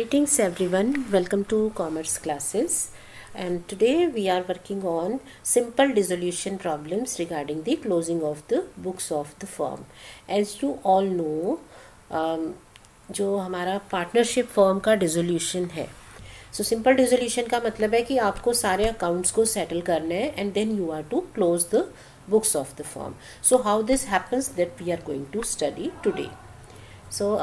Greetings everyone, welcome to Commerce classes and today we are working on simple dissolution problems regarding the closing of the books of the firm. As you all know, um, जो हमारा partnership firm का dissolution है so simple dissolution का मतलब है कि आपको सारे अकाउंट्स को सेटल करना है and then you are to close the books of the firm so how this happens that we are going to study today so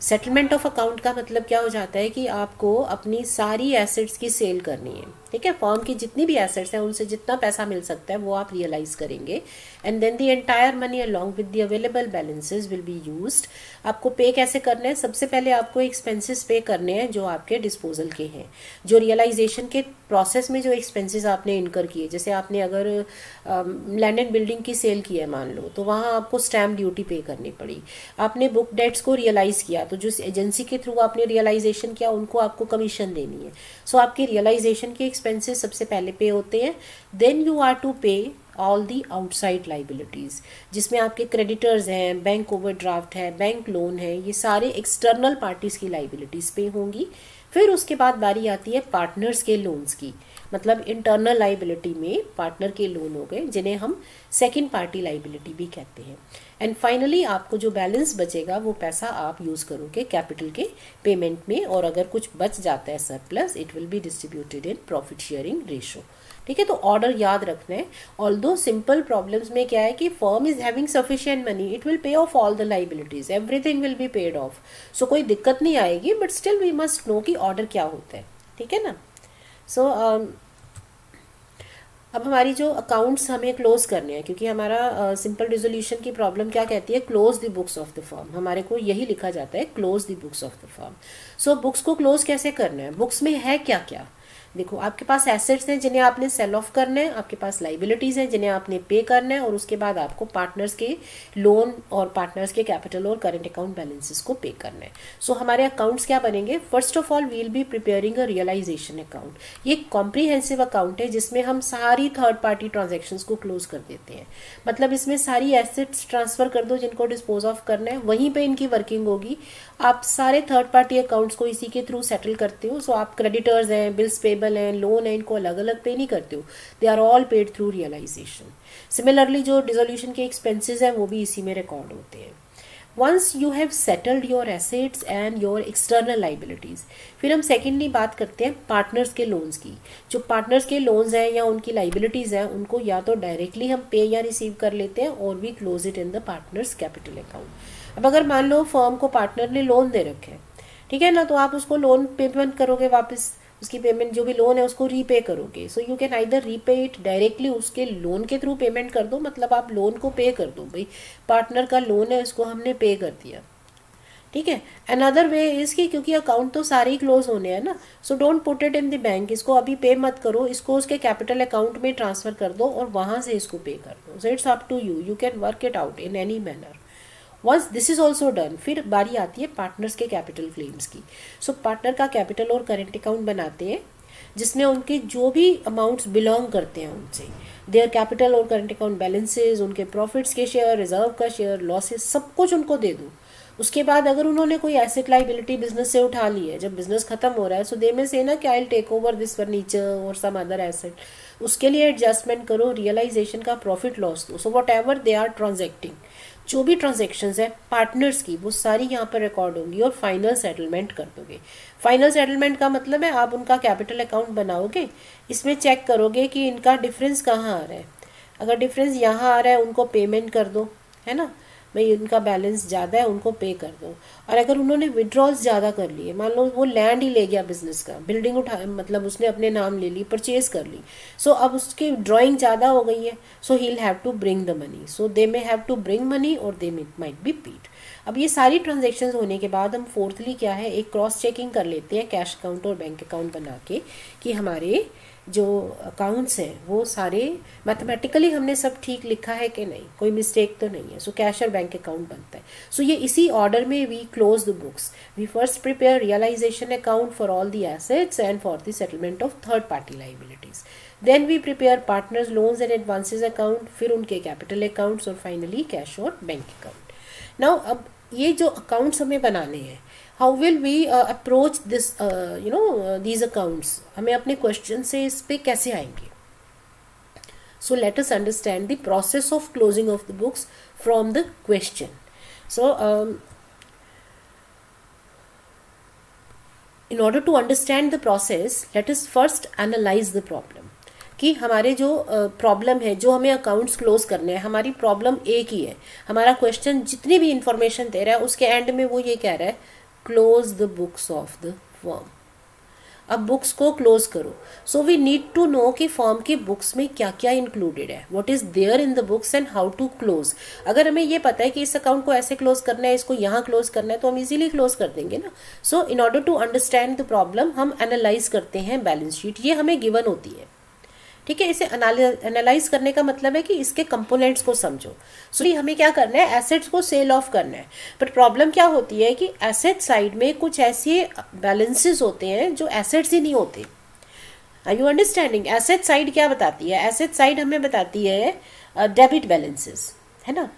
settlement of account का मतलब क्या हो जाता है कि आपको अपनी सारी एसेट्स की सेल करनी है। ठीक है? फॉर्म की जितनी भी एसेट्स हैं उनसे जितना पैसा मिल सकता है वो आप रियलाइज़ करेंगे। And then the entire money along with the available balances will be use आपको पे कैसे करने हैं? सबसे पहले आपको एक्सपेंसेस पे करने हैं जो आपके डिस्पोजल के हैं। जो रियलाइजेशन के प्रोसेस में जो एक्सपेंसेस आपने इनकर किए जैसे आपने अगर लैंड एंड बिल्डिंग की सेल की है मान लो तो वहाँ आपको स्टैम्प ड्यूटी पे करनी पड़ी। आपने बुक डेट्स को रियलाइज़ किया तो जिस एजेंसी के थ्रू आपने रियलाइजेशन किया उनको आपको कमीशन देनी है। सो so, आपकी रियलाइजेशन के एक्सपेंसेस सबसे पहले पे होते हैं. Then you are to pay all the outside liabilities जिसमें आपके क्रेडिटर्स हैं बैंक ओवरड्राफ्ट है बैंक लोन है, ये सारे एक्सटर्नल पार्टीज़ की लाइबिलिटीज पे होंगी. फिर उसके बाद बारी आती है पार्टनर्स के लोन्स की. मतलब इंटरनल लाइबिलिटी में पार्टनर के लोन हो गए, जिन्हें हम सेकेंड पार्टी लाइबिलिटी भी कहते हैं। एंड फाइनली आपको जो बैलेंस बचेगा, वो पैसा आप यूज़ करोगे कैपिटल के पेमेंट में, और अगर कुछ बच जाता है surplus it will be distributed in profit sharing ratio ठीक है तो ऑर्डर याद रखना है। ऑल दो सिंपल प्रॉब्लम्स में क्या है कि firm is having sufficient money it will pay off all the liabilities everything will be paid off so कोई दिक्कत नहीं आएगी but still we must know कि ऑर्डर क्या होता है। ठीक है ना? सो so, um, अब हमारी जो अकाउंट्स हमें क्लोज करने हैं क्योंकि हमारा सिंपल uh, रिजोल्यूशन की प्रॉब्लम क्या कहती है? Close the books of the form हमारे को यही लिखा जाता है close the books of the form so books को क्लोज कैसे करना है? बुक्स में है क्या क्या देखो आपके पास एसेट्स हैं जिन्हें आपने सेल ऑफ़ करना है आपके पास लाइबिलिटीज हैं जिन्हें आपने पे करना है और उसके बाद आपको पार्टनर्स के लोन और पार्टनर्स के कैपिटल और करंट अकाउंट बैलेंसेस को पे करना है। सो so, हमारे अकाउंट्स क्या बनेंगे? First of all we'll be preparing a realisation account ये कॉम्प्रीहेंसिव अकाउंट है जिसमें हम सारी थर्ड पार्टी ट्रांजेक्शन को क्लोज कर देते हैं। मतलब इसमें सारी एसेट्स ट्रांसफ़र कर दो जिनको डिस्पोज ऑफ़ करना है। वहीं पर इनकी वर्किंग होगी। आप सारे थर्ड पार्टी अकाउंट्स को इसी के थ्रू सेटल करते हो। सो so, आप क्रेडिटर्स हैं बिल्स पेबल पेबल हैं लोन है, इनको अलग अलग पे नहीं करते हो। They are all paid through realisation similarly जो डिजोल्यूशन के एक्सपेंसेस हैं, वो भी इसी में रिकॉर्ड होते हैं। Once you have settled your assets and your external liabilities फिर हम सेकेंडली बात करते हैं पार्टनर्स के लोन्स की। जो पार्टनर्स के लोन्स हैं या उनकी लाइबिलिटीज हैं, उनको या तो डायरेक्टली हम पे या रिसीव कर लेते हैं और भी close it in the partners capital account अब अगर मान लो फर्म को पार्टनर ने लोन दे रखे हैं, ठीक है ना? तो आप उसको लोन पेमेंट करोगे वापस। उसकी पेमेंट जो भी लोन है, उसको रीपे करोगे। So you can either repay it directly उसके लोन के थ्रू पेमेंट कर दो मतलब आप लोन को पे कर दो, भाई। पार्टनर का लोन है, उसको हमने पे कर दिया। ठीक है? अनदर वे इसकी क्योंकि अकाउंट तो सारे ही क्लोज होने हैं ना so don't put it in the bank इसको अभी पे मत करो, इसको उसके कैपिटल अकाउंट में ट्रांसफ़र कर दो और वहाँ से इसको पे कर दो। So it's up to you you can work it out in any manner once this is also done फिर बारी आती है पार्टनर्स के कैपिटल क्लेम्स की। सो so, पार्टनर का कैपिटल और करेंट अकाउंट बनाते हैं जिसमें उनके जो भी अमाउंट्स बिलोंग करते हैं उनसे। देयर कैपिटल और करंट अकाउंट बैलेंसेज उनके प्रॉफिट्स के शेयर रिज़र्व का शेयर लॉसेस सब कुछ उनको दे दो। उसके बाद अगर उन्होंने कोई एसेट लाइबिलिटी बिज़नेस से उठा ली है जब बिज़नेस खत्म हो रहा है सो दे में से ना कि I take over this furniture और सम अदर एसेट उसके लिए एडजस्टमेंट करो रियलाइजेशन का प्रॉफिट लॉस दो। So whatever they are transacting जो भी ट्रांजेक्शन है पार्टनर्स की, वो सारी यहाँ पर रिकॉर्ड होंगी और फाइनल सेटलमेंट कर दोगे। फाइनल सेटलमेंट का मतलब है आप उनका कैपिटल अकाउंट बनाओगे, इसमें चेक करोगे कि इनका डिफरेंस कहाँ आ रहा है। अगर डिफरेंस यहाँ आ रहा है, उनको पेमेंट कर दो, है ना? भाई उनका बैलेंस ज़्यादा है उनको पे कर दो। और अगर उन्होंने विड्रॉल्स ज़्यादा कर लिए मान लो वो लैंड ही ले गया बिज़नेस का बिल्डिंग उठा मतलब उसने अपने नाम ले ली परचेज कर ली। सो so, अब उसकी ड्राइंग ज़्यादा हो गई है so he have to bring the money so they may have to bring money और दे माइट बी पीट अब ये सारी ट्रांजेक्शन होने के बाद हम फोर्थली क्या है एक क्रॉस चेकिंग कर लेते हैं कैश अकाउंट और बैंक अकाउंट बना के कि हमारे जो अकाउंट्स हैं वो सारे मैथमेटिकली हमने सब ठीक लिखा है कि नहीं? कोई मिस्टेक तो नहीं है। सो कैश और बैंक अकाउंट बनता है। सो so, ये इसी ऑर्डर में we close the books we first prepare realisation account for all the assets and for the settlement of third party liabilities then we prepare partners loans and advances account फिर उनके capital accounts और finally cash और bank account now अब ये जो accounts हमें बनाने हैं how will we approach this you no these accounts हमें अपने क्वेश्चन से इस पे कैसे आएँगे? So let us understand the process of closing of the books from the question so in order to understand the process let us first analyze the problem. कि हमारे जो प्रॉब्लम uh, है जो हमें अकाउंट्स क्लोज करने हैं हमारी problem एक ही है। हमारा क्वेश्चन जितनी भी इंफॉर्मेशन दे रहा है उसके एंड में वो ये कह रहा है close the books of the form अब बुक्स को क्लोज करो। So we need to know कि फॉर्म की बुक्स में क्या क्या इंक्लूडेड है। What is there in the books and how to close अगर हमें ये पता है कि इस अकाउंट को ऐसे क्लोज करना है, इसको यहाँ क्लोज करना है तो हम इजीली क्लोज कर देंगे ना। So in order to understand the problem हम एनालाइज करते हैं बैलेंस शीट ये हमें गिवन होती है। ठीक है इसे एनालाइज करने का मतलब है कि इसके कंपोनेंट्स को समझो। सो so, हमें क्या करना है? एसेट्स को सेल ऑफ़ करना है। बट प्रॉब्लम क्या होती है कि एसेट साइड में कुछ ऐसे बैलेंसेस होते हैं जो एसेट्स ही नहीं होते। I you understanding asset side क्या बताती है? एसेट साइड हमें बताती है डेबिट बैलेंसेस है ना?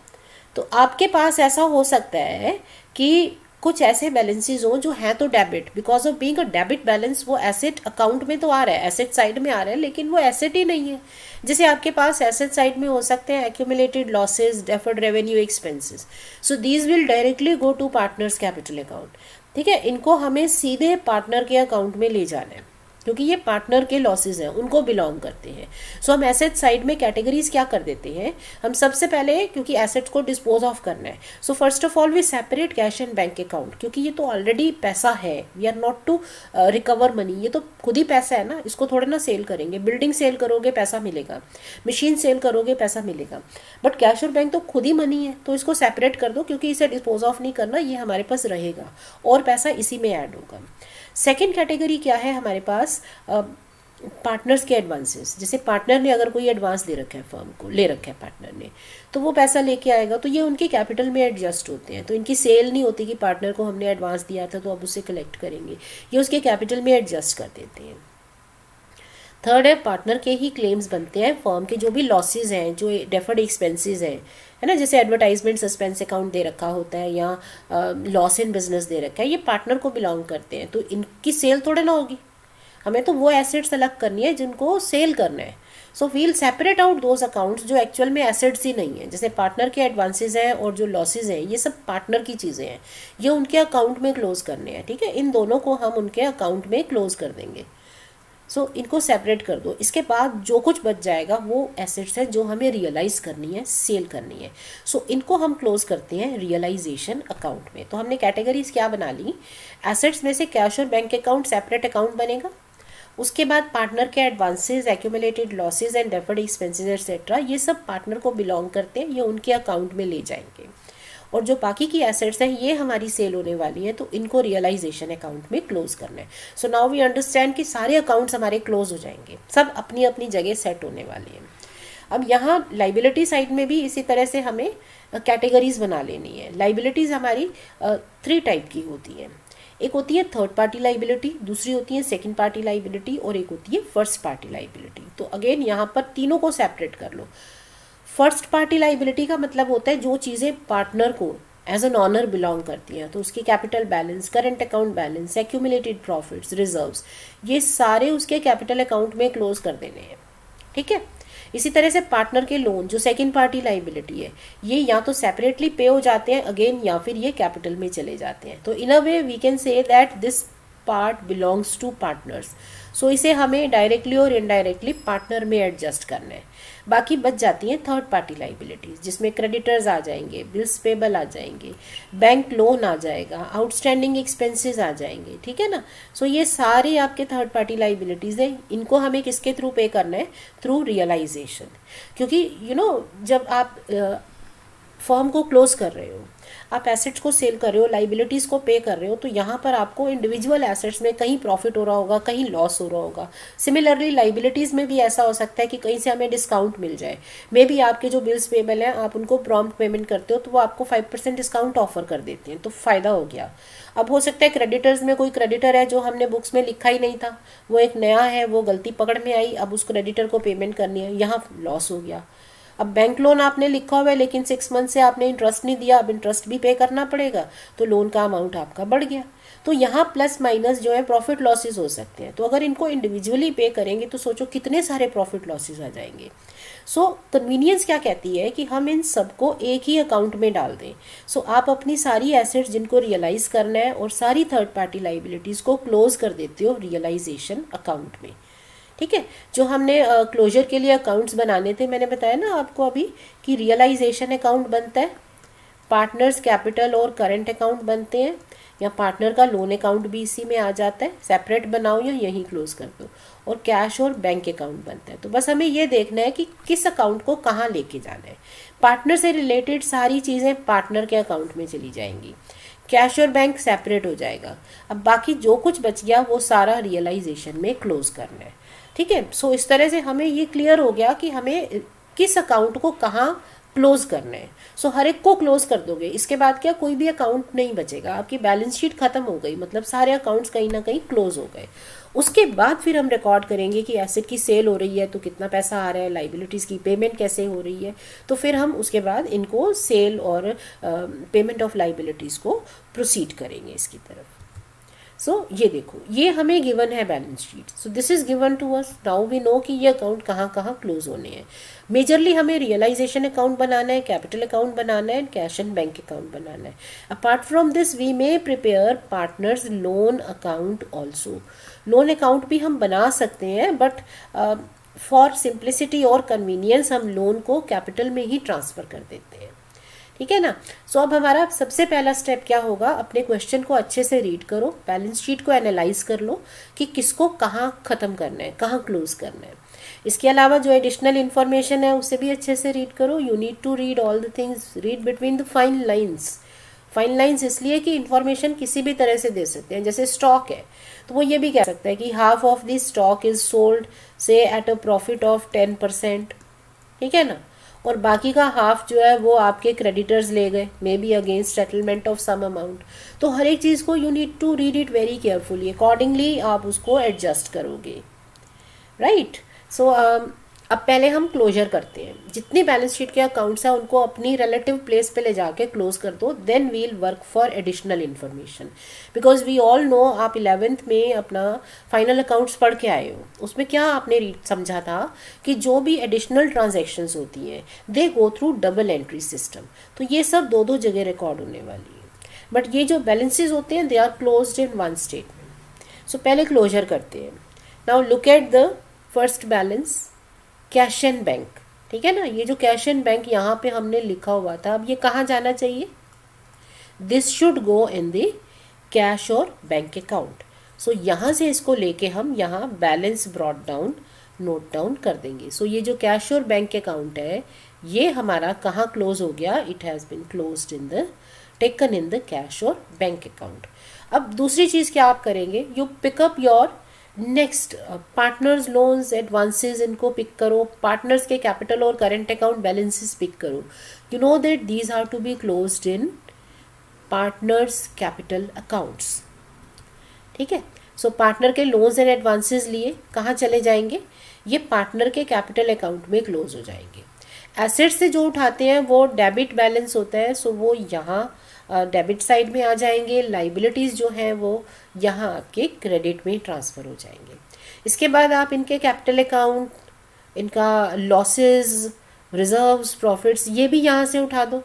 तो आपके पास ऐसा हो सकता है कि कुछ ऐसे बैलेंसेज हो जो हैं तो debit because of being a debit balance वो एसेट अकाउंट में तो आ रहा है एसेट साइड में आ रहा है, लेकिन वो एसेट ही नहीं है। जैसे आपके पास एसेट साइड में हो सकते हैं accumulated losses deferred revenue expenses so these will directly go to partners capital account ठीक है? इनको हमें सीधे पार्टनर के अकाउंट में ले जाना है। क्योंकि ये पार्टनर के लॉसेज हैं उनको बिलोंग करते हैं। सो so, हम एसेट साइड में कैटेगरीज क्या कर देते हैं? हम सबसे पहले क्योंकि एसेट्स को डिस्पोज ऑफ़ करना है। So first of all we separate cash and bank account क्योंकि ये तो ऑलरेडी पैसा है। We are not to recover money ये तो खुद ही पैसा है ना? इसको थोड़ा ना सेल करेंगे। बिल्डिंग सेल करोगे पैसा मिलेगा। मशीन सेल करोगे पैसा मिलेगा। बट कैश और बैंक तो खुद ही मनी है। तो इसको सेपरेट कर दो क्योंकि इसे डिस्पोज ऑफ़ नहीं करना। ये हमारे पास रहेगा। और पैसा इसी में ऐड होगा। सेकेंड कैटेगरी क्या है हमारे पास? पार्टनर्स के एडवांसेस जैसे पार्टनर ने अगर कोई एडवांस दे रखा है फर्म को, ले रखा है पार्टनर ने तो वो पैसा लेके आएगा तो ये उनके कैपिटल में एडजस्ट होते हैं। तो इनकी सेल नहीं होती कि पार्टनर को हमने एडवांस दिया था तो अब उसे कलेक्ट करेंगे। ये उसके कैपिटल में एडजस्ट कर देते हैं। थर्ड है पार्टनर के ही क्लेम्स बनते हैं फर्म के जो भी लॉसेज हैं, जो डेफर्ड एक्सपेंसेस हैं है ना? जैसे एडवर्टाइजमेंट सस्पेंस अकाउंट दे रखा होता है या लॉस इन बिज़नेस दे रखा है, ये पार्टनर को बिलोंग करते हैं तो इनकी सेल थोड़े ना होगी। हमें तो वो एसेट्स अलग करनी है जिनको सेल करना है। So we'll separate out those accounts जो एक्चुअल में एसेट्स ही नहीं है। जैसे पार्टनर के एडवांसेज हैं और जो लॉसेज हैं, ये सब पार्टनर की चीज़ें हैं। ये उनके अकाउंट में क्लोज करने हैं, ठीक है? इन दोनों को हम उनके अकाउंट में क्लोज कर देंगे। सो so, इनको सेपरेट कर दो। इसके बाद जो कुछ बच जाएगा वो एसेट्स है जो हमें रियलाइज़ करनी है सेल करनी है। सो so, इनको हम क्लोज करते हैं रियलाइजेशन अकाउंट में। तो हमने कैटेगरीज क्या बना ली? एसेट्स में से कैश और बैंक अकाउंट सेपरेट अकाउंट बनेगा। उसके बाद पार्टनर के advances accumulated losses and deferred expenses etcetera ये सब पार्टनर को बिलोंग करते हैं ये उनके अकाउंट में ले जाएँगे। और जो बाकी की एसेट्स हैं, ये हमारी सेल होने वाली है तो इनको रियलाइजेशन अकाउंट में क्लोज करना है। सो नाउ वी अंडरस्टैंड कि सारे अकाउंट्स हमारे क्लोज हो जाएँगे। सब अपनी अपनी जगह सेट होने वाली हैं। अब यहाँ लाइबिलिटी साइड में भी इसी तरह से हमें कैटेगरीज बना लेनी है। लाइबिलिटीज हमारी थ्री टाइप की होती हैं। एक होती है थर्ड पार्टी लाइबिलिटी दूसरी होती है सेकंड पार्टी लाइबिलिटी और एक होती है फ़र्स्ट पार्टी लाइबिलिटी तो अगेन यहाँ पर तीनों को सेपरेट कर लो। फ़र्स्ट पार्टी लाइबिलिटी का मतलब होता है जो चीज़ें पार्टनर को एज एन ऑनर बिलोंग करती हैं। तो उसकी capital balance current account balance accumulated profits reserves ये सारे उसके कैपिटल अकाउंट में क्लोज कर देने हैं। ठीक है? इसी तरह से पार्टनर के लोन जो सेकंड पार्टी लाइबिलिटी है, ये या तो सेपरेटली पे हो जाते हैं अगेन या फिर ये कैपिटल में चले जाते हैं। तो in a way we can say that this part belongs to partners so इसे हमें डायरेक्टली और इनडायरेक्टली पार्टनर में एडजस्ट करना है। बाकी बच जाती हैं थर्ड पार्टी लाइबिलिटीज जिसमें क्रेडिटर्स आ जाएँगे बिल्स पेबल आ जाएँगे बैंक लोन आ जाएगा आउटस्टैंडिंग एक्सपेंसेस आ जाएँगे ठीक है ना? सो so ये सारे आपके थर्ड पार्टी लाइबिलिटीज हैं। इनको हमें किसके थ्रू पे करना है? थ्रू रियलाइजेशन क्योंकि यू you नो know, जब आप फॉर्म को क्लोज कर रहे हो आप एसेट्स को सेल कर रहे हो लाइबिलिटीज़ को पे कर रहे हो तो यहाँ पर आपको इंडिविजुअल एसेट्स में कहीं प्रॉफिट हो रहा होगा, कहीं लॉस हो रहा होगा। सिमिलरली लाइबिलिटीज़ में भी ऐसा हो सकता है कि कहीं से हमें डिस्काउंट मिल जाए। मे बी आपके जो बिल्स पेबल हैं, आप उनको प्रॉम्प्ट पेमेंट करते हो तो वो आपको फाइव परसेंट डिस्काउंट ऑफ़र कर देते हैं। तो फ़ायदा हो गया। अब हो सकता है क्रेडिटर्स में कोई क्रेडिटर है जो हमने बुक्स में लिखा ही नहीं था। वो एक नया है, वो गलती पकड़ में आई, अब उस क्रेडिटर को पेमेंट करनी है, यहाँ लॉस हो गया। अब बैंक लोन आपने लिखा हुआ है लेकिन सिक्स मंथ से आपने इंटरेस्ट नहीं दिया अब इंटरेस्ट भी पे करना पड़ेगा तो लोन का अमाउंट आपका बढ़ गया। तो यहाँ प्लस माइनस जो है प्रॉफिट लॉसेस हो सकते हैं। तो अगर इनको इंडिविजुअली पे करेंगे तो सोचो कितने सारे प्रॉफिट लॉसेस आ जाएँगे। सो so, कन्वीनियंस क्या कहती है कि हम इन सबको एक ही अकाउंट में डाल दें। सो so, आप अपनी सारी एसेट्स जिनको रियलाइज़ करना है और सारी थर्ड पार्टी लाइबिलिटीज़ को क्लोज कर देते हो रियलाइजेशन अकाउंट में। ठीक है? जो हमने क्लोजर के लिए अकाउंट्स बनाने थे, मैंने बताया ना आपको अभी कि रियलाइजेशन अकाउंट बनता है। पार्टनर्स कैपिटल और करंट अकाउंट बनते हैं। या पार्टनर का लोन अकाउंट भी इसी में आ जाता है। सेपरेट बनाओ या यहीं क्लोज कर दो। और कैश और बैंक अकाउंट बनता है। तो बस हमें ये देखना है कि किस अकाउंट को कहाँ लेके जाना है। पार्टनर से रिलेटेड सारी चीज़ें पार्टनर के अकाउंट में चली जाएँगी। कैश और बैंक सेपरेट हो जाएगा। अब बाकी जो कुछ बच गया, वो सारा रियलाइजेशन में क्लोज करना है। ठीक है? सो इस तरह से हमें ये क्लियर हो गया कि हमें किस अकाउंट को कहाँ क्लोज करना है। सो so, हर एक को क्लोज कर दोगे इसके बाद क्या कोई भी अकाउंट नहीं बचेगा। आपकी बैलेंस शीट खत्म हो गई मतलब सारे अकाउंट्स कहीं ना कहीं क्लोज हो गए। उसके बाद फिर हम रिकॉर्ड करेंगे कि एसेट की सेल हो रही है तो कितना पैसा आ रहा है लाइबिलिटीज़ की पेमेंट कैसे हो रही है। तो फिर हम उसके बाद इनको सेल और पेमेंट ऑफ़ लाइबिलिटीज़ को प्रोसीड करेंगे इसकी तरफ़। सो so, ये देखो ये हमें गिवन है balance sheet so this is given to us now we know कि ये अकाउंट कहाँ कहाँ क्लोज होने हैं. मेजरली हमें रियलाइजेशन अकाउंट बनाना है कैपिटल अकाउंट बनाना है and cash and bank account बनाना है. Apart from this we may prepare partners loan account also loan account भी हम बना सकते हैं बट फॉर सिंप्लिसिटी और कन्वीनियंस हम लोन को कैपिटल में ही ट्रांसफ़र कर देते हैं. ठीक है ना? सो अब हमारा सबसे पहला स्टेप क्या होगा? अपने क्वेश्चन को अच्छे से रीड करो बैलेंस शीट को एनालाइज कर लो कि किसको कहाँ ख़त्म करना है, कहाँ क्लोज करना है। इसके अलावा जो एडिशनल इन्फॉर्मेशन है, उसे भी अच्छे से रीड करो। You need to read all the things read between the fine lines fine lines इसलिए कि इन्फॉर्मेशन किसी भी तरह से दे सकते हैं, जैसे स्टॉक है। तो वो ये भी कह सकता है कि half of this stock is sold say at a profit of ten percent ठीक है ना? और बाकी का हाफ़ जो है वो आपके क्रेडिटर्स ले गए maybe against settlement of some amount तो हर एक चीज़ को you need to read it very carefully accordingly आप उसको एडजस्ट करोगे. Right right? सो अब पहले हम क्लोजर करते हैं। जितनी बैलेंस शीट के अकाउंट्स हैं, उनको अपनी रिलेटिव प्लेस पे ले जाके क्लोज कर दो then we'll work for additional information because we all know आप इलेवेंथ में अपना फाइनल अकाउंट्स पढ़ के आए हो। उसमें क्या आपने समझा था कि जो भी एडिशनल ट्रांजेक्शन्स होती हैं they go through double entry system तो ये सब दो दो जगह रिकॉर्ड होने वाली है। बट ये जो बैलेंसेज होते हैं they are close in one statement so पहले क्लोजर करते हैं। Now look at the first balance cash and bank ठीक है ना? ये जो कैश एंड बैंक यहाँ पे हमने लिखा हुआ था अब ये कहाँ जाना चाहिए? This should go in the cash और बैंक अकाउंट सो यहाँ से इसको लेके हम यहाँ balance brought down note down कर देंगे। सो so, ये जो कैश और बैंक अकाउंट है ये हमारा कहाँ क्लोज हो गया? It has been close in the taken in the cash और बैंक अकाउंट अब दूसरी चीज़ क्या आप करेंगे? You pick up your next partners loans advances इनको पिक करो। पार्टनर्स के कैपिटल और करेंट अकाउंट बैलेंसेस पिक करो। You know that these are to be close in partners capital accounts ठीक है? सो पार्टनर के लोन्स एंड एडवांसेस लिए कहाँ चले जाएँगे? ये पार्टनर के कैपिटल अकाउंट में क्लोज हो जाएँगे। एसेट से जो उठाते हैं, वो डेबिट बैलेंस होता है सो वो यहाँ डेबिट साइड में आ जाएँगे लाइबिलिटीज़ जो हैं वो यहाँ आपके क्रेडिट में ट्रांसफ़र हो जाएँगे। इसके बाद आप इनके कैपिटल अकाउंट इनका लॉसेस रिजर्व्स प्रॉफिट्स ये भी यहाँ से उठा दो,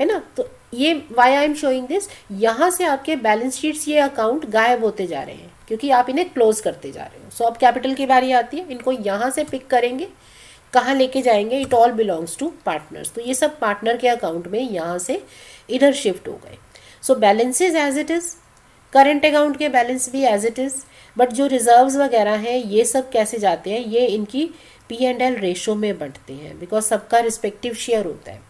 है ना? तो ये why I am showing this यहाँ से आपके बैलेंस शीट्स ये अकाउंट गायब होते जा रहे हैं, क्योंकि आप इन्हें क्लोज करते जा रहे हो। सो अब कैपिटल की बारी आती है, इनको यहाँ से पिक करेंगे, कहाँ लेके जाएँगे? It all belongs to partners तो ये सब पार्टनर के अकाउंट में यहाँ से इधर शिफ्ट हो गए। So balances as it is current account के बैलेंस भी एज इट इज़ बट जो रिजर्व्स वगैरह हैं, ये सब कैसे जाते हैं? ये इनकी पी एंड एल रेशो में बढ़ते हैं बिकॉज़ सबका रिस्पेक्टिव शेयर होता है।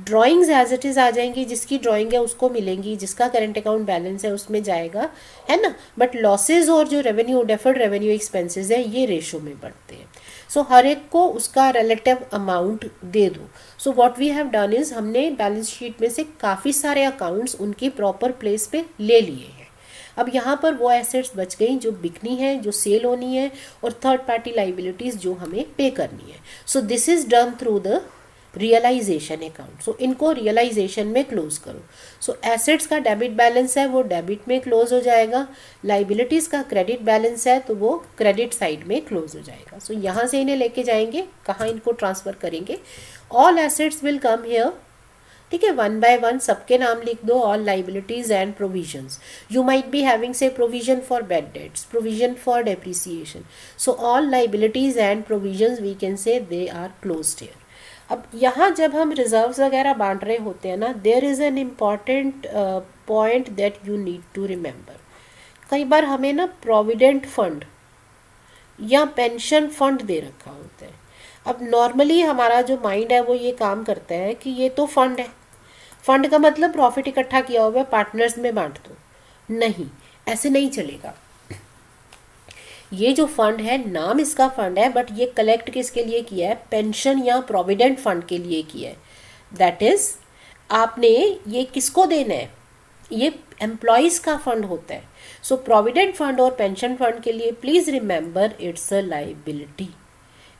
ड्राइंग्स एज इट इज़ आ जाएँगी, जिसकी ड्राइंग है उसको मिलेंगी, जिसका करंट अकाउंट बैलेंस है उसमें जाएगा, है ना? बट लॉसेज और जो रेवेन्यू डेफर्ड रेवेन्यू एक्सपेंसेस है, ये रेशो में बढ़ते हैं। सो so, हर एक को उसका रिलेटिव अमाउंट दे दो। So what we have done is हमने बैलेंस शीट में से काफ़ी सारे अकाउंट्स उनकी प्रॉपर प्लेस पे ले लिए हैं। अब यहाँ पर वो एसेट्स बच गई जो बिकनी है जो सेल होनी है और थर्ड पार्टी लाइबिलिटीज़ जो हमें पे करनी है। So this is done through the realisation account so इनको रियलाइजेशन में क्लोज करो. सो so, एसेट्स का डेबिट बैलेंस है वो डेबिट में क्लोज हो जाएगा. लाइबिलिटीज़ का क्रेडिट बैलेंस है तो वो क्रेडिट साइड में क्लोज हो जाएगा. सो so, यहाँ से इन्हें लेके जाएँगे कहाँ इनको ट्रांसफ़र करेंगे. All assets will come here ठीक है वन बाय वन सबके नाम लिख दो all liabilities and provisions you might be having say provision for bad debts provision for depreciation so all liabilities and provisions we can say they are close hair अब यहाँ जब हम reserves वगैरह बांट रहे होते हैं ना there is an important point that you need to remember कई बार हमें ना प्रोविडेंट फंड या पेंशन फंड दे रखा होता है। अब नॉर्मली हमारा जो माइंड है वो ये काम करता है कि ये तो फंड है। फंड का मतलब प्रॉफिट इकट्ठा किया हुआ है पार्टनर्स में बांट दो। नहीं, ऐसे नहीं चलेगा। ये जो फंड है, नाम इसका फंड है बट ये कलेक्ट किसके लिए किया है? पेंशन या प्रोविडेंट फंड के लिए किया है। दैट इज़ आपने ये किसको देना है? ये एम्प्लॉयज़ का फंड होता है। सो प्रोविडेंट फंड और पेंशन फंड के लिए please remember it's a liability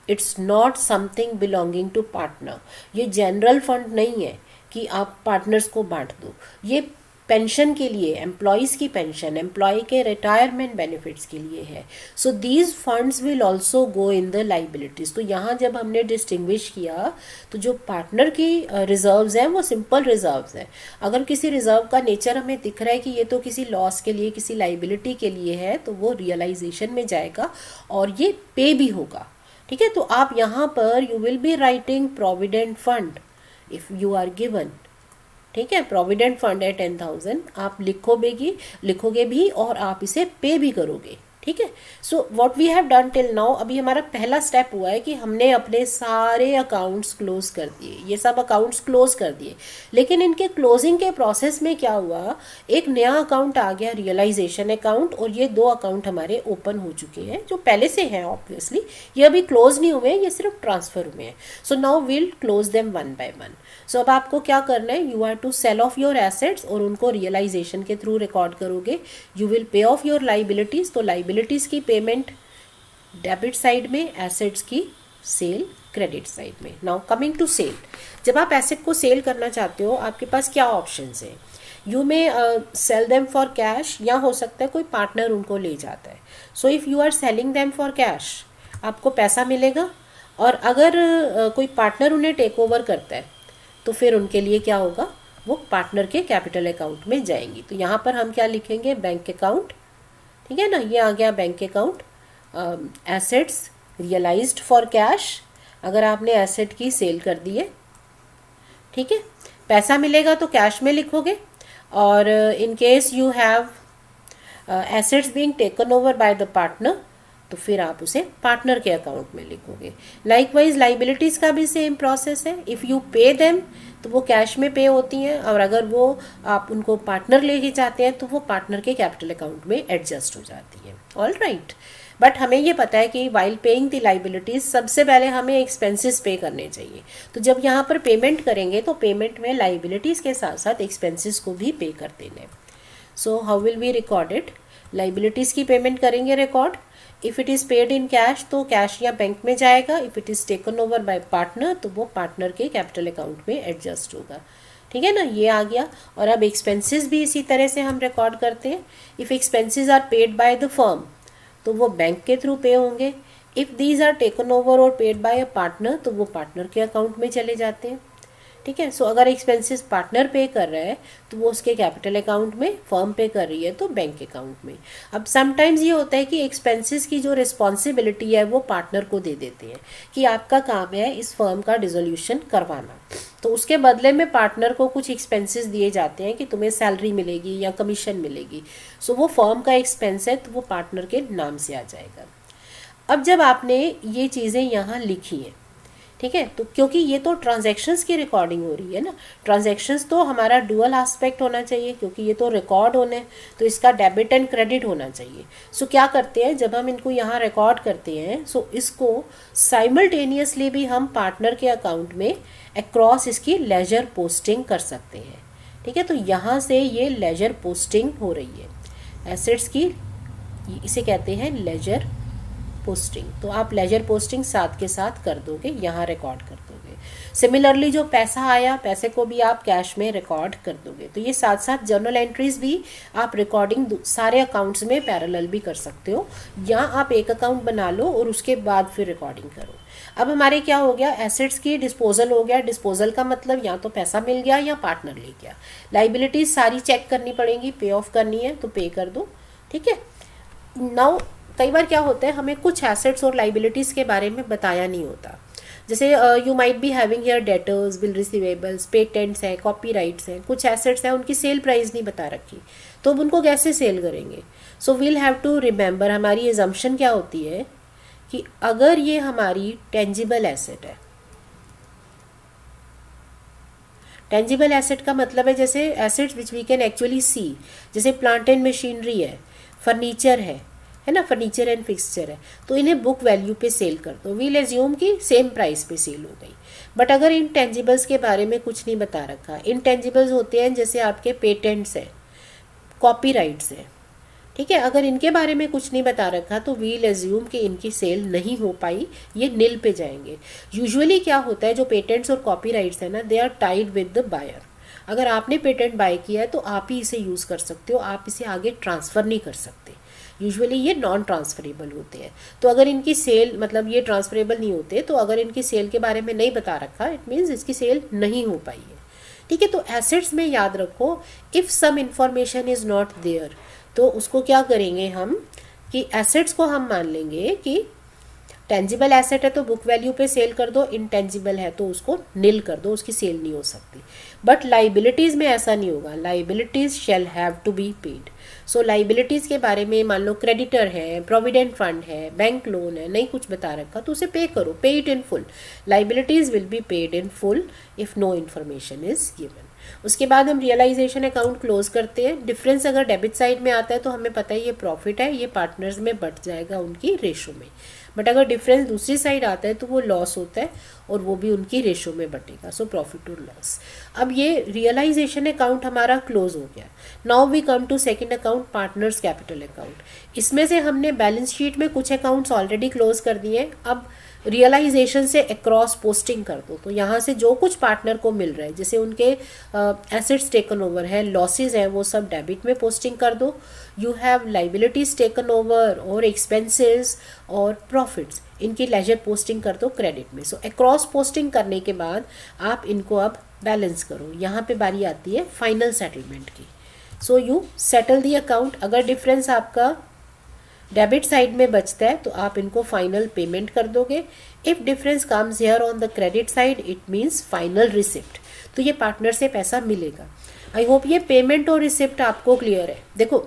it's not something belonging to partner ये जनरल फंड नहीं है कि आप पार्टनर्स को बांट दो। ये पेंशन के लिए एम्प्लॉयज़ की पेंशन एम्प्लॉय के रिटायरमेंट बेनिफिट्स के लिए है। So these funds will also go in the liabilities तो यहाँ जब हमने डिस्टिंग्विश किया तो जो पार्टनर की रिजर्व्स हैं, वो सिंपल रिजर्व्स हैं। अगर किसी रिज़र्व का नेचर हमें दिख रहा है कि ये तो किसी लॉस के लिए, किसी लाइबिलिटी के लिए है तो वो रियलाइजेशन में जाएगा और ये पे भी होगा। ठीक है? तो आप यहाँ पर you will be writing provident fund if you are given ठीक है प्रोविडेंट फंड है टेन थाउज़ेंड आप लिखोगे लिखोगे भी और आप इसे पे भी करोगे, ठीक है? So what we have done till now अभी हमारा पहला स्टेप हुआ है कि हमने अपने सारे अकाउंट्स क्लोज कर दिए, ये सब अकाउंट्स क्लोज कर दिए। लेकिन इनके क्लोजिंग के प्रोसेस में क्या हुआ, एक नया अकाउंट आ गया रियलाइजेशन अकाउंट और ये दो अकाउंट हमारे ओपन हो चुके हैं, जो पहले से हैं ऑब्वियसली ये अभी क्लोज नहीं हुए हैं, ये सिर्फ़ ट्रांसफ़र हुए हैं। So now we'll close them one by one so अब आपको क्या करना है? You are to sell off your assets और उनको रियलाइजेशन के थ्रू रिकॉर्ड करोगे। You will pay off your liabilities तो लाइबिलिटीज की पेमेंट डेबिट साइड में एसेट्स की सेल क्रेडिट साइड में। नाउ कमिंग टू सेल जब आप एसेट को सेल करना चाहते हो आपके पास क्या ऑप्शन है? You may sell them for cash या हो सकता है कोई पार्टनर उनको ले जाता है। So if you are selling them for cash आपको पैसा मिलेगा। और अगर uh, कोई पार्टनर उन्हें टेक ओवर करता है तो फिर उनके लिए क्या होगा? वो पार्टनर के कैपिटल अकाउंट में जाएँगी। तो यहाँ पर हम क्या लिखेंगे? बैंक अकाउंट ठीक है ना? ये आ गया bank account assets realised for cash अगर आपने एसेट की सेल कर दी है। ठीक है? पैसा मिलेगा तो कैश में लिखोगे। और in case you have assets being taken over by the partner तो फिर आप उसे पार्टनर के अकाउंट में लिखोगे। लाइकवाइज लाइबिलिटीज़ का भी सेम प्रोसेस है। इफ़ यू पे देम तो वो कैश में पे होती हैं और अगर वो आप उनको पार्टनर लेके जाते हैं तो वो पार्टनर के कैपिटल अकाउंट में एडजस्ट हो जाती है। ऑल राइट बट हमें ये पता है कि वाइल पेइंग दी लाइबिलिटीज सबसे पहले हमें एक्सपेंसेस पे करने चाहिए। तो जब यहाँ पर पेमेंट करेंगे तो पेमेंट में लाइबिलिटीज़ के साथ साथ एक्सपेंसेस को भी पे कर देने so how will we recorded liabilities की पेमेंट करेंगे record if it is paid in cash तो कैश या बैंक में जाएगा. If it is taken over by partner तो वो पार्टनर के कैपिटल अकाउंट में एडजस्ट होगा. ठीक है ना? ये आ गया. और अब एक्सपेंसेस भी इसी तरह से हम रिकॉर्ड करते हैं. If expenses are paid by the firm तो वो बैंक के थ्रू पे होंगे. If these are taken over और पेड बाय अ पार्टनर तो वो पार्टनर के अकाउंट में चले जाते हैं. ठीक है? सो अगर एक्सपेंसेस पार्टनर पे कर रहा है तो वो उसके कैपिटल अकाउंट में फर्म पे कर रही है तो बैंक अकाउंट में। अब समटाइम्स ये होता है कि एक्सपेंसेस की जो रिस्पॉन्सिबिलिटी है, वो पार्टनर को दे देते हैं कि आपका काम है इस फर्म का डिजोल्यूशन करवाना। तो उसके बदले में पार्टनर को कुछ एक्सपेंसेस दिए जाते हैं कि तुम्हें सैलरी मिलेगी या कमीशन मिलेगी। सो वो फर्म का एक्सपेंस है तो वो पार्टनर के नाम से आ जाएगा। अब जब आपने ये चीज़ें यहाँ लिखी हैं ठीक है? तो क्योंकि ये तो ट्रांजेक्शन्स की रिकॉर्डिंग हो रही है ना? ट्रांजेक्शन्स तो हमारा डुअल आस्पेक्ट होना चाहिए क्योंकि ये तो रिकॉर्ड होने तो इसका डेबिट एंड क्रेडिट होना चाहिए। सो so, क्या करते हैं? जब हम इनको यहाँ रिकॉर्ड करते हैं सो so इसको साइमल्टेनियसली भी हम पार्टनर के अकाउंट में अक्रॉस इसकी लेजर पोस्टिंग कर सकते हैं। ठीक है? तो यहाँ से ये लेजर पोस्टिंग हो रही है। एसेट्स की इसे कहते हैं लेजर पोस्टिंग तो आप लेजर पोस्टिंग साथ के साथ कर दोगे, यहाँ रिकॉर्ड कर दोगे। सिमिलरली जो पैसा आया, पैसे को भी आप कैश में रिकॉर्ड कर दोगे। तो ये साथ साथ जर्नल एंट्रीज भी आप रिकॉर्डिंग सारे अकाउंट्स में पैरेलल भी कर सकते हो। या आप एक अकाउंट बना लो और उसके बाद फिर रिकॉर्डिंग करो। अब हमारे क्या हो गया? एसेट्स की डिस्पोजल हो गया। डिस्पोजल का मतलब या तो पैसा मिल गया या पार्टनर ले गया। लाइबिलिटीज सारी चेक करनी पड़ेगी पे ऑफ़ करनी है तो पे कर दो। ठीक है? नाउ कई बार क्या होता है, हमें कुछ एसेट्स और लाइबिलिटीज़ के बारे में बताया नहीं होता। जैसे you might be having here debtors bill receivables patents हैं कॉपी राइट्स हैं, कुछ एसेट्स हैं, उनकी सेल प्राइस नहीं बता रखी। तो अब उनको कैसे सेल करेंगे? So we'll have to remember हमारी एजम्पन क्या होती है कि अगर ये हमारी टेंजिबल एसेट है। टेंजिबल एसेट का मतलब है जैसे assets which we can actually see जैसे प्लांट एंड मशीनरी है फर्नीचर है है ना फर्नीचर एंड फिक्सचर है। तो इन्हें बुक वैल्यू पे सेल कर दो। वील एज्यूम की सेम प्राइस पे सेल हो गई। बट अगर इन टेंजिबल्स के बारे में कुछ नहीं बता रखा इन टेंजिबल्स होते हैं जैसे आपके पेटेंट्स हैं कॉपी राइट्स हैं, ठीक है? अगर इनके बारे में कुछ नहीं बता रखा तो वील एज्यूम कि इनकी सेल नहीं हो पाई, ये नील पे जाएँगे। यूजुअली क्या होता है, जो पेटेंट्स और कॉपी राइट्स है ना they are tied with the buyer अगर आपने पेटेंट बाय किया है तो आप ही इसे यूज़ कर सकते हो, आप इसे आगे ट्रांसफ़र नहीं कर सकते। यूजुअली ये नॉन ट्रांसफरेबल होते हैं। तो अगर इनकी सेल मतलब ये ट्रांसफरेबल नहीं होते तो अगर इनकी सेल के बारे में नहीं बता रखा इट मीन्स इसकी सेल नहीं हो पाई है। ठीक है तो एसेट्स में याद रखो if some information is not there तो उसको क्या करेंगे हम कि एसेट्स को हम मान लेंगे कि टेंजिबल एसेट है तो बुक वैल्यू पे सेल कर दो इनटेंजिबल है तो उसको निल कर दो, उसकी सेल नहीं हो सकती। बट लाइबिलिटीज़ में ऐसा नहीं होगा liabilities shall have to be paid so liabilities के बारे में मान लो क्रेडिटर है प्रोविडेंट फंड है बैंक लोन है, नहीं कुछ बता रखा तो उसे पे करो pay it in full liabilities will be paid in full if no information is given उसके बाद हम रियलाइजेशन अकाउंट क्लोज करते हैं। डिफरेंस अगर डेबिट साइड में आता है तो हमें पता है ये प्रॉफिट है, ये पार्टनर्स में बढ़ जाएगा उनकी रेशो में। बट अगर डिफरेंस दूसरी साइड आता है तो वो लॉस होता है और वो भी उनकी रेशो में बटेगा। सो प्रॉफिट और लॉस अब ये रियलाइजेशन अकाउंट हमारा क्लोज हो गया। Now we come to second account partners capital account इसमें से हमने बैलेंस शीट में कुछ अकाउंट्स ऑलरेडी क्लोज कर दिए हैं। अब रियलाइजेशन से अक्रॉस पोस्टिंग कर दो। तो यहाँ से जो कुछ पार्टनर को मिल रहा है, जैसे उनके एसेट्स टेकन ओवर है लॉसेज हैं, वो सब डेबिट में पोस्टिंग कर दो। You have liabilities taken over और एक्सपेंसेस और प्रॉफिट्स इनकी लेजर पोस्टिंग कर दो क्रेडिट में। सो अक्रॉस पोस्टिंग करने के बाद आप इनको अब बैलेंस करो। यहाँ पे बारी आती है फाइनल सेटलमेंट की। So you settle the account अगर डिफरेंस आपका डेबिट साइड में बचता है तो आप इनको फाइनल पेमेंट कर दोगे। If difference comes here on the credit side it means final receipt तो ये पार्टनर से पैसा मिलेगा। आई होप ये पेमेंट और रिसिप्ट आपको क्लियर है। देखो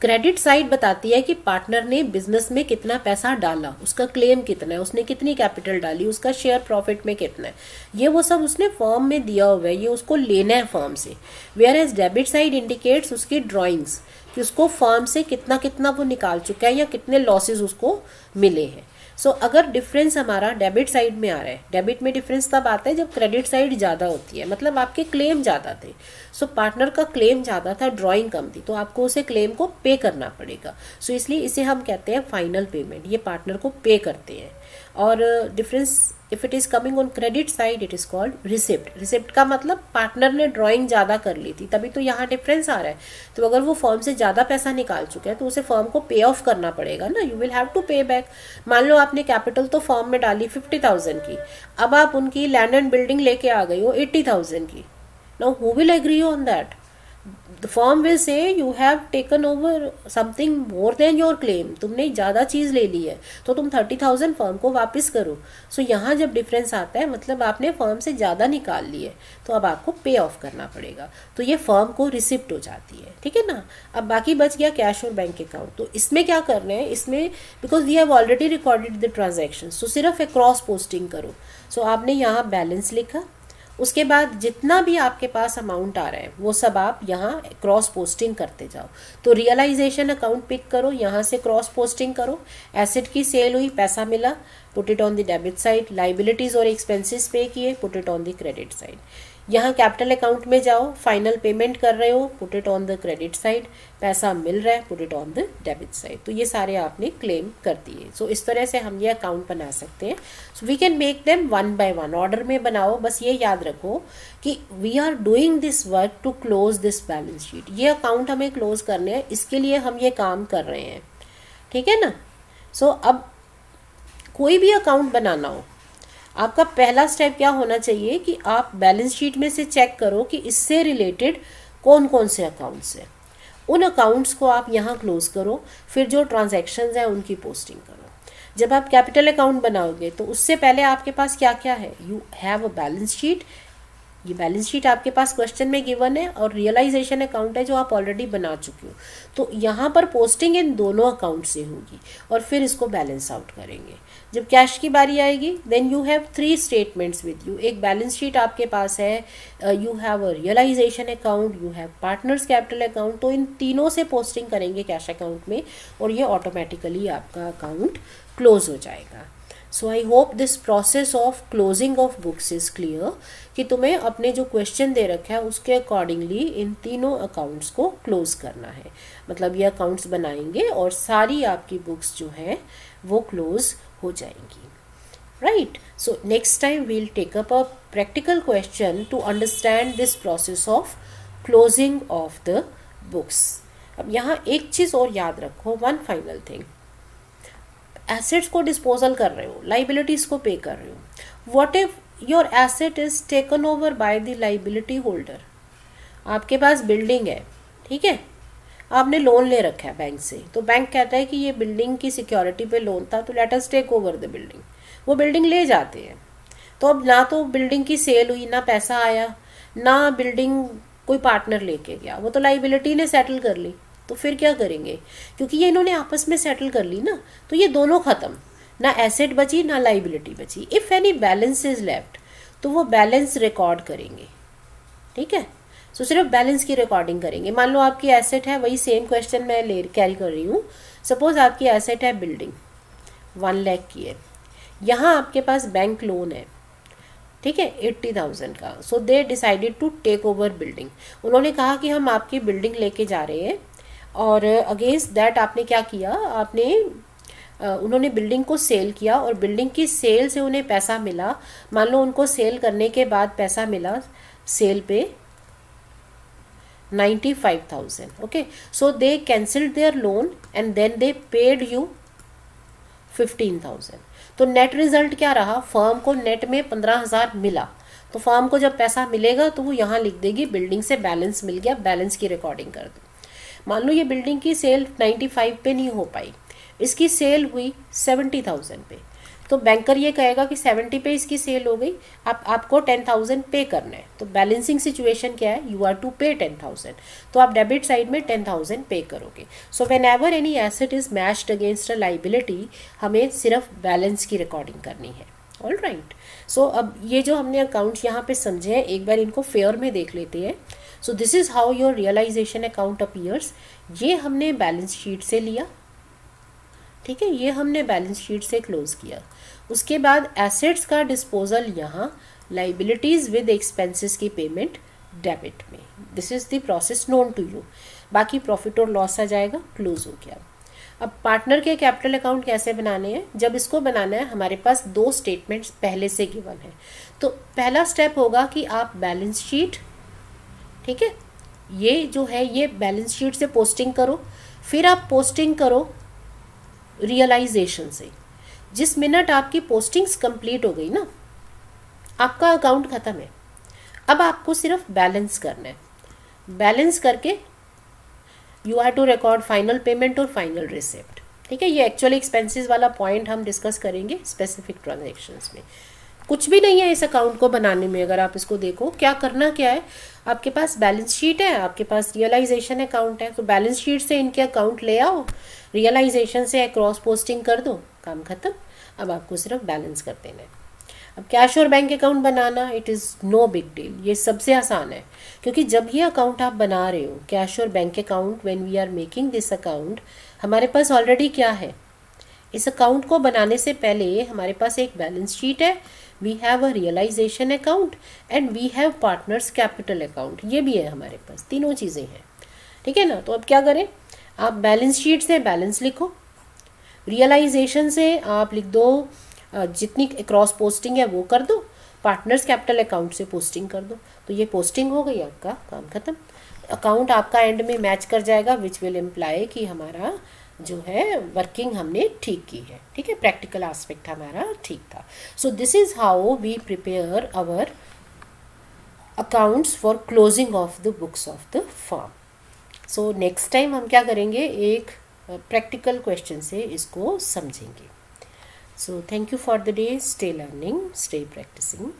क्रेडिट साइड बताती है कि पार्टनर ने बिज़नेस में कितना पैसा डाला, उसका क्लेम कितना है, उसने कितनी कैपिटल डाली, उसका शेयर प्रॉफिट में कितना है। ये वो सब उसने फॉर्म में दिया हुआ है, ये उसको लेना है फॉर्म से। Whereas debit side indicates उसकी ड्रॉइंग्स कि उसको फर्म से कितना कितना वो निकाल चुका है या कितने लॉसेस उसको मिले हैं। सो so, अगर डिफरेंस हमारा डेबिट साइड में आ रहा है डेबिट में डिफरेंस तब आता है जब क्रेडिट साइड ज़्यादा होती है। मतलब आपके क्लेम ज़्यादा थे। सो so, पार्टनर का क्लेम ज़्यादा था ड्राइंग कम थी तो आपको उसे क्लेम को पे करना पड़ेगा। सो so, इसलिए इसे हम कहते हैं फाइनल पेमेंट ये पार्टनर को पे करते हैं। और difference if it is coming on credit side it is called receipt receipt का मतलब पार्टनर ने ड्राइंग ज़्यादा कर ली थी, तभी तो यहाँ डिफरेंस आ रहा है। तो अगर वो फर्म से ज़्यादा पैसा निकाल चुके हैं तो उसे फर्म को पे ऑफ़ करना पड़ेगा ना। You will have to pay back मान लो आपने कैपिटल तो फर्म में डाली फिफ्टी थाउज़ेंड की। अब आप उनकी लैंड एंड बिल्डिंग लेके आ गई हो एट्टी थाउज़ेंड की। Now who will agree on that the firm will say you have taken over something more than your claim. तुमने ज़्यादा चीज़ ले ली है तो तुम थर्टी थाउज़ेंड फर्म को वापस करो। सो so, यहाँ जब डिफरेंस आता है मतलब आपने फर्म से ज़्यादा निकाल ली है तो अब आपको पे ऑफ़ करना पड़ेगा। तो ये फर्म को रिसिप्ट हो जाती है ठीक है ना? अब बाकी बच गया कैश और बैंक अकाउंट तो इसमें क्या कर रहे हैं? इसमें because we have already recorded the transaction so सिर्फ़ एक क्रॉस पोस्टिंग करो। सो so, आपने यहाँ बैलेंस लिखा उसके बाद जितना भी आपके पास अमाउंट आ रहा है, वो सब आप यहाँ क्रॉस पोस्टिंग करते जाओ। तो रियलाइजेशन अकाउंट पिक करो, यहाँ से क्रॉस पोस्टिंग करो। एसेट की सेल हुई, पैसा मिला put it on the debit side liabilities और एक्सपेंसेस पे किए put it on the credit side यहाँ कैपिटल अकाउंट में जाओ फाइनल पेमेंट कर रहे हो put it on the credit side पैसा मिल रहा है put it on the debit side तो ये सारे आपने क्लेम कर दिए। सो so, इस तरह से हम ये अकाउंट बना सकते हैं। So we can make them one by one order में बनाओ बस ये याद रखो कि we are doing this work to close this balance sheet ये अकाउंट हमें क्लोज करने हैं इसके लिए हम ये काम कर रहे हैं। ठीक है ना? सो so, अब कोई भी अकाउंट बनाना हो आपका पहला स्टेप क्या होना चाहिए कि आप बैलेंस शीट में से चेक करो कि इससे रिलेटेड कौन कौन से अकाउंट्स हैं। उन अकाउंट्स को आप यहाँ क्लोज करो, फिर जो ट्रांजेक्शन हैं उनकी पोस्टिंग करो। जब आप कैपिटल अकाउंट बनाओगे तो उससे पहले आपके पास क्या क्या है? You have a balance sheet ये बैलेंस शीट आपके पास क्वेश्चन में गिवन है और रियलाइजेशन अकाउंट है जो आप ऑलरेडी बना चुके हो। तो यहाँ पर पोस्टिंग इन दोनों अकाउंट से होगी और फिर इसको बैलेंस आउट करेंगे। जब कैश की बारी आएगी then you have three statements with you एक बैलेंस शीट आपके पास है you have a realisation account you have partners capital account तो इन तीनों से पोस्टिंग करेंगे कैश अकाउंट में, और ये ऑटोमेटिकली आपका अकाउंट क्लोज हो जाएगा. So I hope this process of closing of books is clear कि तुम्हें अपने जो क्वेश्चन दे रखा है, उसके अकॉर्डिंगली इन तीनों अकाउंट्स को क्लोज करना है. मतलब ये अकाउंट्स बनाएँगे, और सारी आपकी बुक्स जो हैं, वो क्लोज हो जाएँगी। Right so next time we'll take up a practical question to understand this process of closing of the books अब यहाँ एक चीज़ और याद रखो वन फाइनल थिंग एसेट्स को डिस्पोजल कर रहे हो लाइबिलिटीज को पे कर रहे हो। What if your asset is taken over by the liability holder आपके पास बिल्डिंग है, ठीक है? आपने लोन ले रखा है बैंक से। तो बैंक कहता है कि ये बिल्डिंग की सिक्योरिटी पे लोन था तो let us take over the building वो बिल्डिंग ले जाते हैं। तो अब ना तो बिल्डिंग की सेल हुई, ना पैसा आया, ना बिल्डिंग कोई पार्टनर लेके गया। वो तो लाइबिलिटी ने सेटल कर ली। तो फिर क्या करेंगे? क्योंकि ये इन्होंने आपस में सेटल कर ली ना तो ये दोनों ख़त्म। ना एसेट बची, ना लाइबिलिटी बची। If any balance is left तो वो बैलेंस रिकॉर्ड करेंगे। ठीक है? सो सिर्फ़ बैलेंस की रिकॉर्डिंग करेंगे। मान लो आपकी एसेट है, वही सेम क्वेश्चन मैं ले कैरी कर रही हूँ। सपोज़ आपकी एसेट है बिल्डिंग वन लैख की है। यहाँ आपके पास बैंक लोन है, ठीक है एट्टी थाउज़ेंड का। So they decided to take over building उन्होंने कहा कि हम आपकी बिल्डिंग लेके जा रहे हैं, और अगेंस्ट दैट आपने क्या किया? आपने उन्होंने बिल्डिंग को सेल किया, और बिल्डिंग की सेल से उन्हें पैसा मिला। मान लो उनको सेल करने के बाद पैसा मिला सेल पे ninety five thousand okay so they cancelled their loan and then they paid you fifteen thousand तो नेट रिज़ल्ट क्या रहा? फर्म को नेट में पंद्रह हज़ार मिला। तो फर्म को जब पैसा मिलेगा तो वो यहाँ लिख देगी बिल्डिंग से बैलेंस मिल गया बैलेंस की रिकॉर्डिंग कर दो। मान लो ये बिल्डिंग की सेल 95 पे नहीं हो पाई। इसकी सेल हुई 70,000 पे। तो बैंकर ये कहेगा कि 70 पे इसकी सेल हो गई आप आपको 10,000 पे करना है। तो बैलेंसिंग सिचुएशन क्या है? यू आर टू पे 10,000 तो आप डेबिट साइड में 10,000 पे करोगे। So whenever any asset is matched against a liability हमें सिर्फ़ बैलेंस की रिकॉर्डिंग करनी है। ऑल राइट सो अब ये जो हमने अकाउंट यहाँ पे समझे हैं एक बार इनको फेयर में देख लेते हैं। So this is how your realisation account appears ये हमने बैलेंस शीट से लिया। ठीक है? ये हमने बैलेंस शीट से क्लोज किया। उसके बाद एसेट्स का डिस्पोजल यहाँ लाइबिलिटीज़ विद एक्सपेंसेस की पेमेंट डेबिट में। This is the process known to you बाकी प्रॉफिट और लॉस आ जाएगा क्लोज हो गया। अब पार्टनर के कैपिटल अकाउंट कैसे बनाने हैं? जब इसको बनाना है, हमारे पास दो स्टेटमेंट्स पहले से गिवन है। तो पहला स्टेप होगा कि आप बैलेंस शीट ठीक है? ये जो है, ये बैलेंस शीट से पोस्टिंग करो। फिर आप पोस्टिंग करो रियलाइजेशन से। जिस मिनट आपकी पोस्टिंग्स कंप्लीट हो गई ना, आपका अकाउंट ख़त्म है। अब आपको सिर्फ़ बैलेंस करना है। बैलेंस करके you have to record final payment और फाइनल रिसिप्ट ठीक है, ये एक्चुअली एक्सपेंसेस वाला पॉइंट हम डिस्कस करेंगे स्पेसिफिक ट्रांजेक्शन्स में। कुछ भी नहीं है इस अकाउंट को बनाने में, अगर आप इसको देखो, क्या करना क्या है? आपके पास बैलेंस शीट है, आपके पास रियलाइजेशन अकाउंट है तो बैलेंस शीट से इनके अकाउंट ले आओ रियलाइजेशन से क्रॉस पोस्टिंग कर दो। काम खत्म, अब आपको सिर्फ़ बैलेंस कर देना है। अब कैश और bank account banana it is no big deal ये सबसे आसान है। क्योंकि जब ये अकाउंट आप बना रहे हो कैश और bank account when we are making this account हमारे पास ऑलरेडी क्या है? इस अकाउंट को बनाने से पहले हमारे पास एक बैलेंस शीट है we have a realisation account and we have partners capital account ये भी है हमारे पास, तीनों चीज़ें हैं। ठीक है ना? तो अब क्या करें? आप बैलेंस शीट से बैलेंस लिखो। रियलाइजेशन से आप लिख दो जितनी क्रॉस पोस्टिंग है वो कर दो पार्टनर्स कैपिटल अकाउंट से पोस्टिंग कर दो। तो ये पोस्टिंग हो गई, आपका काम खत्म। अकाउंट आपका एंड में मैच कर जाएगा विच विल इम्प्लाई कि हमारा जो है वर्किंग हमने ठीक की है। ठीक है? प्रैक्टिकल एस्पेक्ट हमारा ठीक था। So this is how we prepare our accounts for closing of the books of the firm so next time हम क्या करेंगे? एक प्रैक्टिकल क्वेश्चन से इसको समझेंगे। So thank you for the day stay learning stay practising